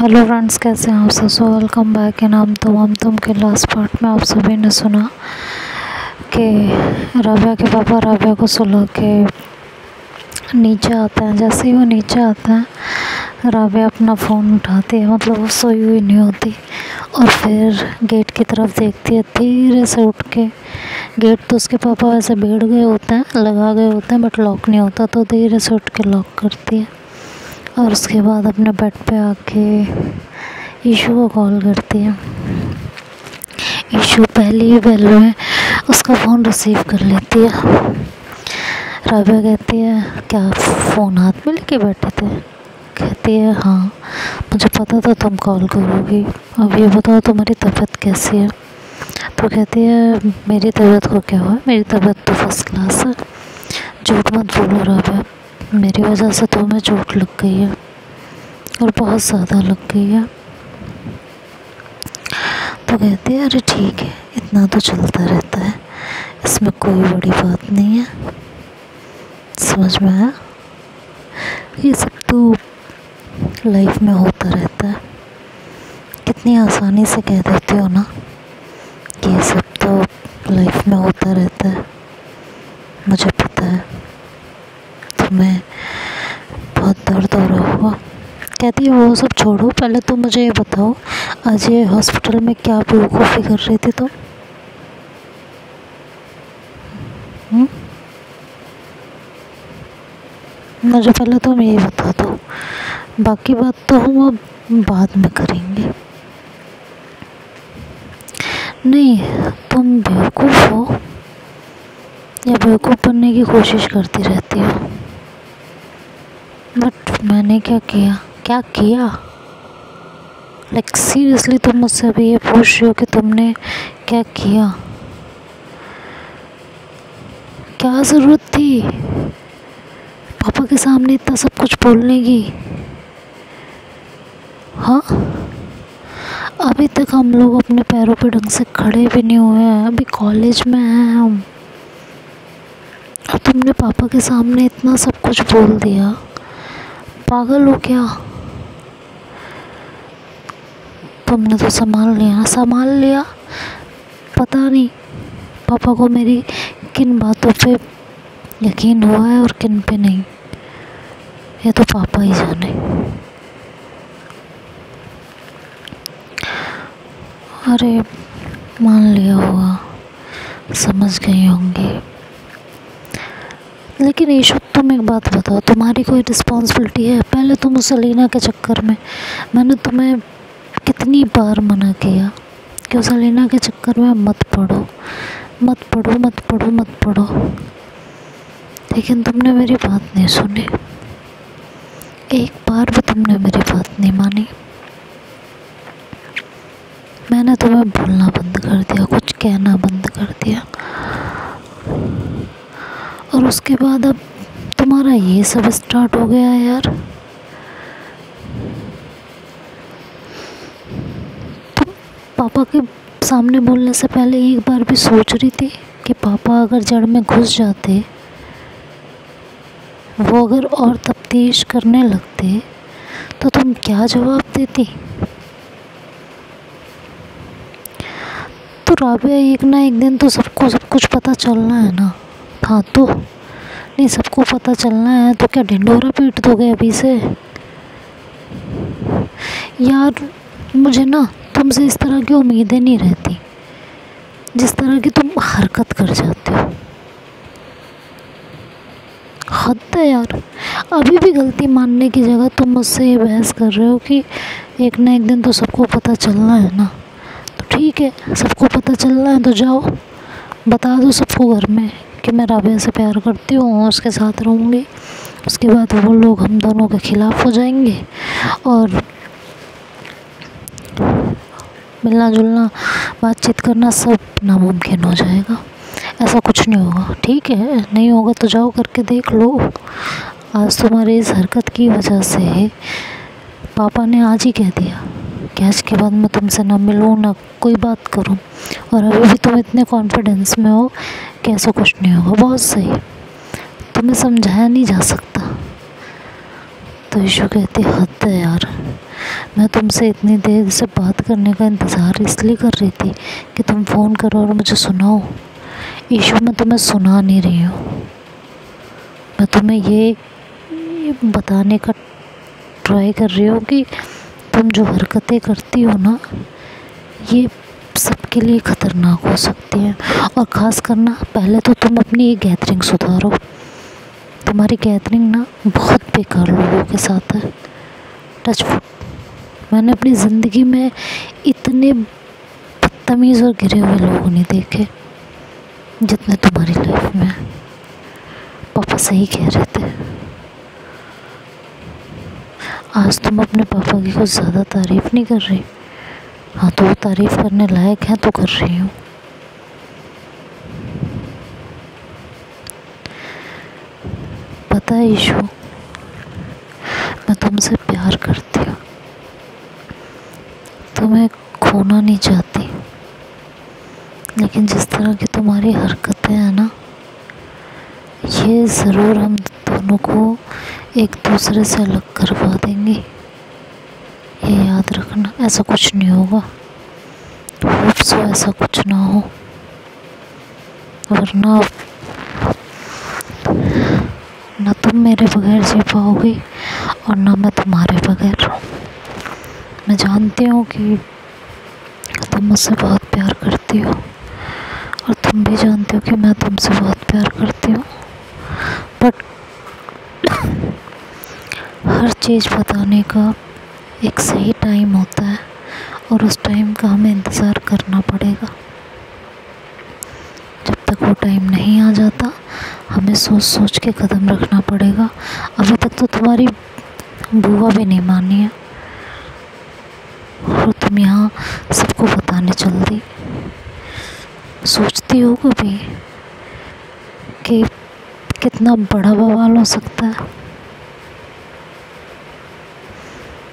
Hello friends कैसे हैं आप सब? सो वेलकम बैक इन हम तुम हम तुम के लास्ट पार्ट में आप सभी ने सुना कि रबिया के पापा राबिया को सुलह के नीचे आते हैं। जैसे ही वो नीचे आते हैं राबिया अपना फ़ोन उठाती है। मतलब वो सोई हुई नहीं होती और फिर गेट की तरफ़ देखती है। धीरे से उठ के गेट तो उसके पापा वैसे बैठ गए होते हैं, लगा गए होते हैं बट लॉक नहीं होता तो धीरे से उठ के लॉक करती है। और उसके बाद अपने बेड पे आके ईशू को कॉल करती है। ईशू पहली ही बेल में उसका फ़ोन रिसीव कर लेती है। राबिया कहती है, क्या फ़ोन हाथ में लेके बैठे थे? कहती है हाँ मुझे पता था तुम कॉल करोगी। अब ये बताओ तुम्हारी तबीयत कैसी है? तो कहती है, मेरी तबीयत को क्या हुआ मेरी तबीयत तो फ़र्स्ट क्लास है। झूठ मत बोलो राबिया मेरी वजह से तुम्हें चोट लग गई है और बहुत ज़्यादा लग गई है। तो कहती है, अरे ठीक है, इतना तो चलता रहता है, इसमें कोई बड़ी बात नहीं है। समझ में आया? ये सब तो लाइफ में होता रहता है। कितनी आसानी से कह देती हो ना कि ये सब तो लाइफ में होता रहता है, मुझे पता है। तुम्हें बहुत दर्द हो रहा होगा कहती है, वो सब छोड़ो, पहले तुम मुझे ये बताओ, आज ये हॉस्पिटल में क्या बेवकूफ़ी कर रही थी तुम हम्म? मुझे पहले तुम ये बता दो। बाकी बात तो हम अब बाद में करेंगे। नहीं, तुम बेवकूफ़ हो या बेवकूफ़ बनने की कोशिश करती रहती हो? बट मैंने क्या किया? क्या किया? लाइक सीरियसली तुम मुझसे अभी ये पूछ रही हो कि तुमने क्या किया? क्या ज़रूरत थी? पापा के सामने इतना सब कुछ बोलने की। हाँ? अभी तक हम लोग अपने पैरों पे ढंग से खड़े भी नहीं हुए हैं। अभी कॉलेज में हैं हम। और तुमने पापा के सामने इतना सब कुछ बोल दिया। पागल हो क्या तुमने तो संभाल लिया संभाल लिया। पता नहीं, पापा को मेरी किन बातों पे यकीन हुआ है और किन पे नहीं। ये तो पापा ही जाने। अरे, मान लिया हुआ, समझ गई होंगी। लेकिन ईशु तुम एक बात बताओ, तुम्हारी कोई रिस्पॉन्सिबिलिटी है? पहले तुम उस अलीना के चक्कर में। मैंने तुम्हें कितनी बार मना किया कि उस अलीना के चक्कर में मत पढ़ो मत पढ़ो मत पढ़ो मत पढ़ो लेकिन तुमने मेरी बात नहीं सुनी। एक बार भी तुमने मेरी बात नहीं मानी। मैंने तुम्हें बोलना बंद कर दिया, कुछ कहना बंद कर दिया। उसके बाद अब तुम्हारा ये सब स्टार्ट हो गया यार। तुम पापा के सामने बोलने से पहले एक बार भी सोच रही थी कि पापा अगर जड़ में घुस जाते, वो अगर और तफ्तीश करने लगते तो तुम क्या जवाब देती? तो राबिया, एक ना एक दिन तो सबको सब कुछ पता चलना है ना। हाँ तो? नहीं, सबको पता चलना है। तो क्या ढिंडोरा पीट दोगे अभी से? यार, मुझे ना तुमसे इस तरह की उम्मीदें नहीं रहती, जिस तरह की तुम हरकत कर जाते हो। हद है यार। अभी भी गलती मानने की जगह तुम मुझसे ये बहस कर रहे हो कि एक ना एक दिन तो सबको पता चलना है ना। तो ठीक है, सबको पता चलना है तो जाओ। बता दो सबको घर में। कि मैं राबिया से प्यार करती हूँ उसके साथ रहूँगी। उसके बाद वो लोग हम दोनों के ख़िलाफ़ हो जाएँगे और मिलना जुलना बातचीत करना सब नामुमकिन हो जाएगा। ऐसा कुछ नहीं होगा, ठीक है? नहीं होगा तो जाओ करके देख लो। आज तुम्हारी इस हरकत की वजह से पापा ने आज ही कह दिया। कि आज के बाद मैं तुमसे ना मिलूँ, ना कोई बात करूँ। और अभी भी तुम इतने कॉन्फिडेंस में हो कि ऐसा कुछ नहीं होगा। बहुत सही। तुम्हें समझाया नहीं जा सकता। तो ईशु कहती, हद है यार। मैं तुमसे इतनी देर से बात करने का इंतज़ार इसलिए कर रही थी कि तुम फ़ोन करो और मुझे सुनाओ। ईशु मैं तुम्हें सुना नहीं रही हूँ। मैं तुम्हें ये बताने का ट्राई कर रही हूँ कि तुम जो हरकतें करती हो ना, ये सबके लिए ख़तरनाक हो सकती है। और ख़ास करना, पहले तो तुम अपनी ये गैदरिंग सुधारो। तुम्हारी गैदरिंग ना बहुत बेकार लोगों के साथ है। टच मैंने अपनी ज़िंदगी में इतने बदतमीज़ और गिरे हुए लोगों ने देखे, जितने तुम्हारी लाइफ में। पापा सही कह रहे थे। आज तुम अपने पापा की कुछ ज़्यादा तारीफ़ नहीं कर रही। हाँ तो वो तारीफ़ करने लायक है तो कर रही हूँ। पता है ईशु मैं तुमसे प्यार करती हूँ। तुम्हें खोना नहीं चाहती। लेकिन जिस तरह की तुम्हारी हरकतें हैं ना, ये ज़रूर हम दोनों को एक दूसरे से अलग करवा देंगे। ये याद रखना, ऐसा कुछ नहीं होगा। होप सो ऐसा कुछ ना हो। वरना ना तुम मेरे बगैर जी पाओगे और ना मैं तुम्हारे बगैर। मैं जानती हूँ कि तुम मुझसे बहुत प्यार करती हो और तुम भी जानते हो कि मैं तुमसे बहुत प्यार करती हूँ। बट हर चीज़ बताने का एक सही टाइम होता है और उस टाइम का हमें इंतज़ार करना पड़ेगा। जब तक वो टाइम नहीं आ जाता, हमें सोच सोच के कदम रखना पड़ेगा। अभी तक तो तुम्हारी बुआ भी नहीं मानी है। और तुम यहाँ सबको बताने चल दी सोचती हो कभी कि कितना बड़ा बवाल हो सकता है।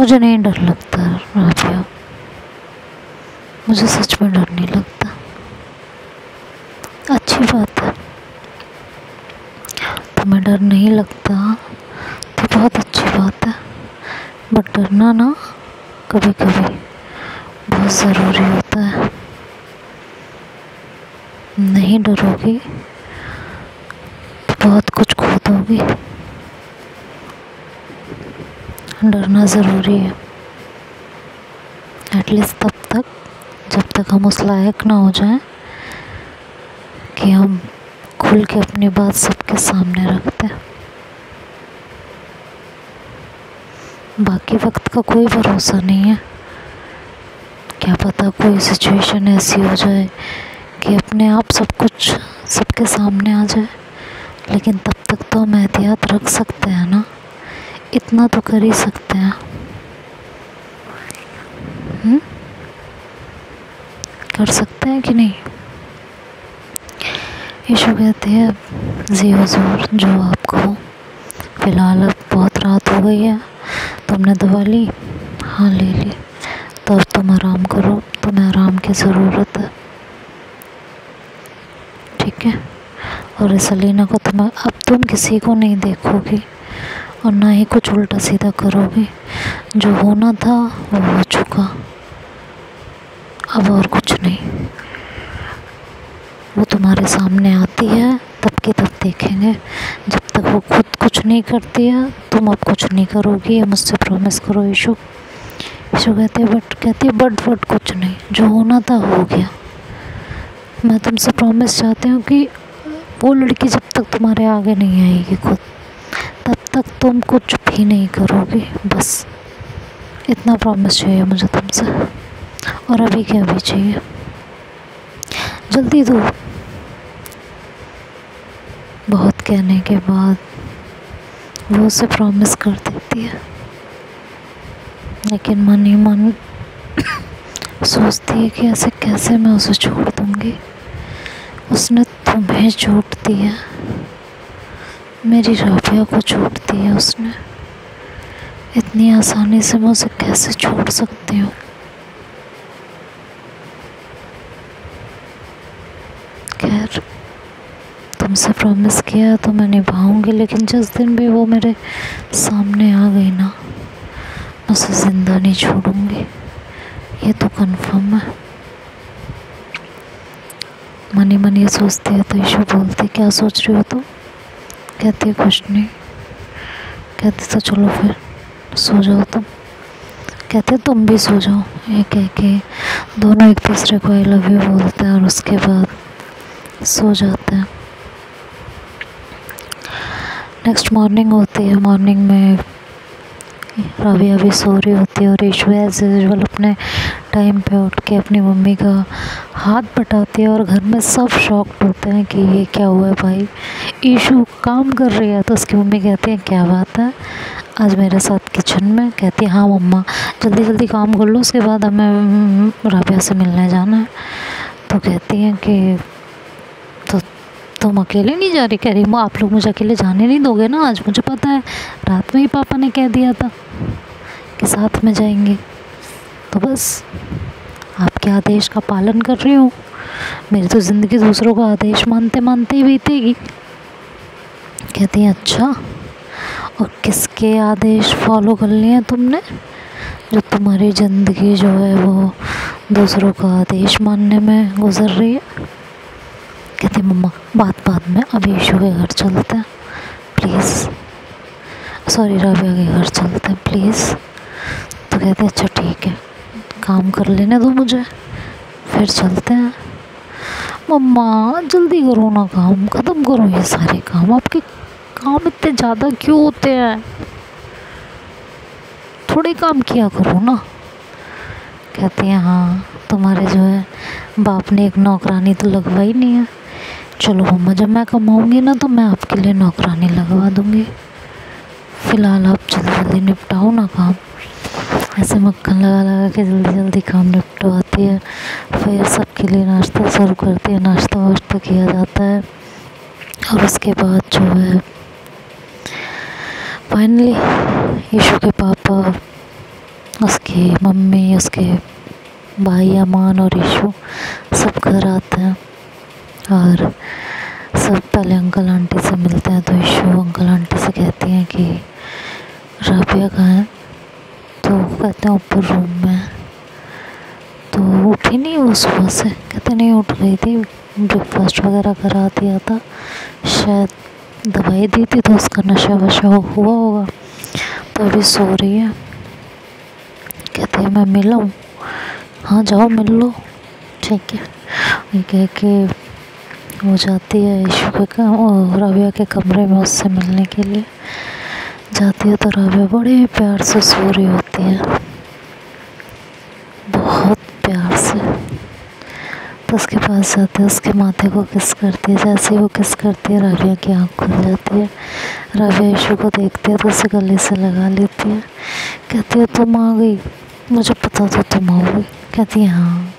मुझे नहीं डर लगता राबिया मुझे सच में डर नहीं लगता। अच्छी बात है। तुम्हें डर नहीं लगता तो बहुत अच्छी बात है। बट डरना ना कभी कभी बहुत ज़रूरी होता है। नहीं डरोगी तो बहुत कुछ खो दोगी। डरना ज़रूरी है। एटलीस्ट तब तक, जब तक हम उस लायक ना हो जाएँ कि हम खुल के अपनी बात सबके सामने रखते हैं। बाकी वक्त का कोई भरोसा नहीं है। क्या पता कोई सिचुएशन ऐसी हो जाए कि अपने आप सब कुछ सबके सामने आ जाए, लेकिन तब तक तो हम एहतियात रख सकते हैं ना। इतना तो कर ही सकते हैं। हुँ? हम्म? कर सकते हैं कि नहीं? ईशु कहते हैं, जी हजूर, जो आपको फ़िलहाल अब बहुत रात हो गई है, तुमने दवा ली? हाँ ले ली। तो अब तुम आराम करो, तुम्हें आराम की ज़रूरत है। ठीक है? और इस अलीना को तुम अब तुम किसी को नहीं देखोगी। और ना ही कुछ उल्टा सीधा करोगे जो होना था, वो हो चुका। अब और कुछ नहीं। वो तुम्हारे सामने आती है, तब की तब देखेंगे। जब तक वो खुद कुछ नहीं करती है, तुम अब कुछ नहीं करोगी। या मुझसे प्रॉमिस करो ईशु ईशु कहते बट कहती है, बट बट कुछ नहीं। जो होना था, हो गया। मैं तुमसे प्रॉमिस चाहती हूँ कि वो लड़की जब तक तुम्हारे आगे नहीं आएगी खुद तक तुम कुछ भी नहीं करोगे, बस इतना प्रॉमिस चाहिए मुझे तुमसे। और अभी क्या अभी चाहिए। जल्दी दो। बहुत कहने के बाद वो उसे प्रॉमिस कर देती है। लेकिन मन ही मन सोचती है कि ऐसे कैसे मैं उसे छोड़ दूँगी। उसने तुम्हें छूट दिया। मेरी राबिया को छूट दिया उसने। इतनी आसानी से मैं उसे कैसे छोड़ सकती हूँ? खैर, तुमसे प्रॉमिस किया तो मैं निभाऊँगी, लेकिन जिस दिन भी वो मेरे सामने आ गई ना, मैं उसे ज़िंदा नहीं छोड़ूँगी। ये तो कंफर्म है। मनी मनी सोचती है तो ईशु बोलती क्या सोच रही हो तुम? कहती है, कुछ नहीं। कहती तो चलो फिर, सो जाओ तुम। कहते तुम भी सो जाओ। ये कह के दोनों एक दूसरे को आई लव यू बोलते हैं और उसके बाद सो जाते हैं। नेक्स्ट मॉर्निंग होती है मॉर्निंग में रवि अभी सो रही होती है और ईशु एज यूजल अपने टाइम पे उठ के अपनी मम्मी का हाथ बटाती है और घर में सब शॉक्ड होते हैं कि ये क्या हुआ है भाई। ईशु काम कर रही है तो उसकी मम्मी कहती है, क्या बात है? आज मेरे साथ किचन में? कहती है हाँ मम्मा, जल्दी जल्दी काम कर लो, उसके बाद हमें राबिया से मिलने जाना है। तो कहती हैं कि तो तुम अकेले नहीं जा रही? कह रही आप लोग मुझे अकेले जाने नहीं दोगे ना? आज मुझे पता है, रात में ही पापा ने कह दिया था कि साथ में जाएँगे। तो बस। आपके आदेश का पालन कर रही हूँ। मेरी तो ज़िंदगी दूसरों का आदेश मानते मानते ही बीतेगी। कहती हैं अच्छा और किसके आदेश फॉलो कर लिए हैं तुमने? जो तुम्हारी ज़िंदगी जो है वो दूसरों का आदेश मानने में गुजर रही है? कहती मम्मा, बात बात में अभी ईशू के घर चलते हैं प्लीज़ सॉरी राबिया के घर चलते हैं प्लीज़ तो कहते अच्छा ठीक है काम कर लेने दो मुझे। फिर चलते हैं। मम्मा, जल्दी करो ना काम। ख़त्म करो ये सारे काम। आपके काम इतने ज़्यादा क्यों होते हैं? थोड़े काम किया करो ना। कहती हैं हाँ तुम्हारे जो है, बाप ने एक नौकरानी तो लगवाई नहीं है। चलो मम्मा, जब मैं कमाऊँगी ना तो मैं आपके लिए नौकरानी लगवा दूँगी। फ़िलहाल आप जल्दी जल्दी निपटाओ ना काम। ऐसे मक्खन लगा लगा के जल्दी जल्दी काम निपटवाती है। फिर सबके लिए नाश्ता सर्व करती है। नाश्ता वाश्ता किया जाता है। और उसके बाद जो है फाइनली यीशु के पापा, उसकी मम्मी, उसके भाई अमान और यीशु सब घर आते हैं। और सब पहले अंकल आंटी से मिलते हैं तो ईशू अंकल आंटी से कहती हैं कि, राबिया कहाँ है? तो कहते हैं ऊपर रूम में। तो उठी नहीं वो सुबह से। कहते नहीं उठ गई थी। ब्रेकफास्ट वगैरह करा दिया था। शायद दवाई दी थी तो उसका नशा वशा हुआ होगा। तो अभी सो रही है। कहते है, मैं मिला हूँ। हाँ जाओ, मिल लो। ठीक है। ये कह के हो जाती है ईशु के राबिया के कमरे में उससे मिलने के लिए। जाती है तो राबिया बड़े प्यार से सो रही होती है। बहुत प्यार से। तो उसके पास जाते हैं, उसके माथे को किस करती है। जैसे वो किस करती है राबिया की आँख खुल जाती है। राबिया ईशु को देखती है तो उसे गले से लगा लेती है। कहती है, तुम आ गई। मुझे पता था तुम आओगी। कहती है हाँ।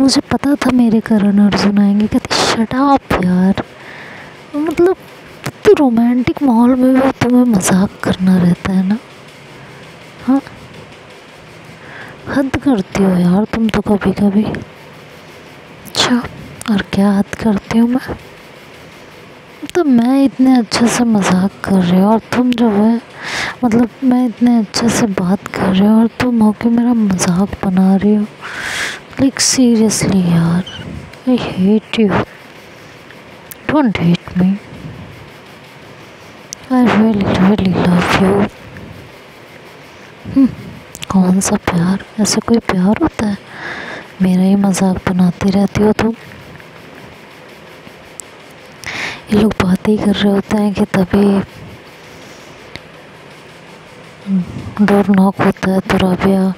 मुझे पता था मेरे करण अर्जुन आएँगे। कहती शटाप यार। मतलब तो रोमांटिक माहौल में भी तुम्हें मज़ाक करना रहता है ना? हाँ? हद करती हो यार तुम तो कभी कभी अच्छा और क्या हद करती हूँ मैं? तो मैं इतने अच्छे से मज़ाक कर रही हूँ और तुम जो है मतलब मैं इतने अच्छे से बात कर रही हूँ और तुम हो के मेरा मज़ाक बना रही हो। लाइक सीरियसली यार I hate you don't hate me I really really love you कौन सा प्यार? ऐसा कोई प्यार होता है? मेरा ही मज़ाक बनाती रहती हो तुम। ये लोग बात ही कर रहे होते हैं कि तभी डोर नॉक होता है तो राबिया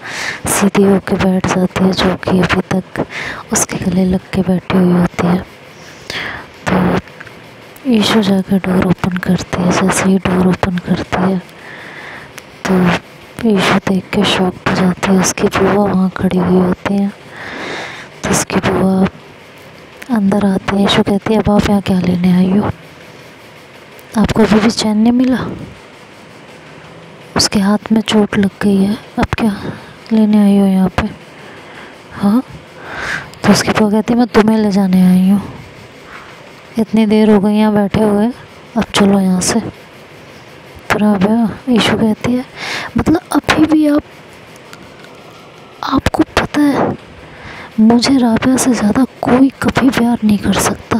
सीधी होके बैठ जाती है, जो कि अभी तक उसके गले लग के बैठी हुई होती है। तो ईशु जाकर डोर ओपन करती है, जैसे ही डोर ओपन करती है तो ईशु देख के शॉक हो जाती है। उसकी बुआ वहाँ खड़ी हुई होती है तो उसकी बुआ अंदर आती है। ईशु कहती है, अब आप यहाँ क्या लेने आई हो? आपको अभी भी चैन नहीं मिला? उसके हाथ में चोट लग गई है। अब क्या लेने आई हो यहाँ पे? हाँ? तो उसकी बुआ कहती है, मैं तुम्हें ले जाने आई हूँ। इतनी देर हो गई यहाँ बैठे हुए। अब चलो यहाँ से। पर अब ईशू कहती है मतलब अभी भी आप, आपको पता है, मुझे राबिया से ज़्यादा कोई कभी प्यार नहीं कर सकता।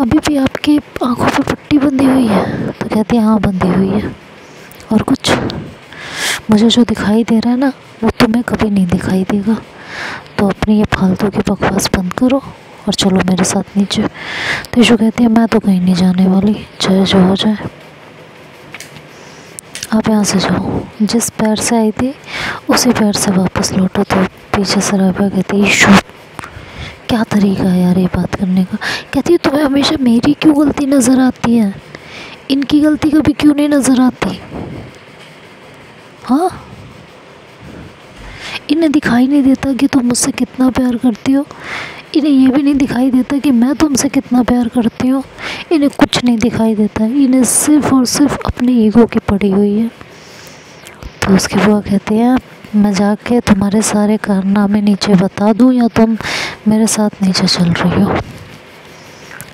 अभी भी आपकी आँखों पर पट्टी बंधी हुई है तो कहती है हाँ बंधी हुई है। और कुछ मुझे जो दिखाई दे रहा है ना, वो तुम्हें कभी नहीं दिखाई देगा। तो अपनी ये फालतू की बकवास बंद करो। और चलो मेरे साथ नीचे। तो ईशु कहती है, मैं तो कहीं नहीं जाने वाली। चाहे जो हो जाए। आप यहाँ से जाओ। जिस पैर से आई थी, उसी पैर से वापस लौटो। तो पीछे से राबिया कहती ईशु क्या तरीका है यार ये बात करने का? कहती है, तुम्हें हमेशा मेरी क्यों गलती नज़र आती है? इनकी गलती कभी क्यों नहीं नज़र आती? हाँ? इन्हें दिखाई नहीं देता कि तुम मुझसे कितना प्यार करती हो। इन्हें ये भी नहीं दिखाई देता कि मैं तुमसे कितना प्यार करती हूँ। इन्हें कुछ नहीं दिखाई देता। इन्हें सिर्फ़ और सिर्फ़ अपने ईगो की पड़ी हुई है। तो उसकी बुआ कहती है, मैं जाके तुम्हारे सारे कारनामे नीचे बता दूँ या तुम मेरे साथ नीचे चल रही हो?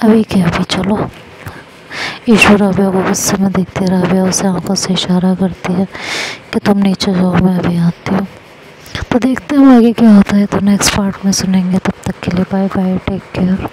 अभी के अभी, चलो। ईश्वर राबिया को गुस्से में देखते राबिया उसे आँखों से इशारा करती है कि तुम नीचे जाओ, मैं अभी आती हूँ। तो देखते हैं आगे क्या होता है। तो नेक्स्ट पार्ट में सुनेंगे। तब तक के लिए बाय बाय टेक केयर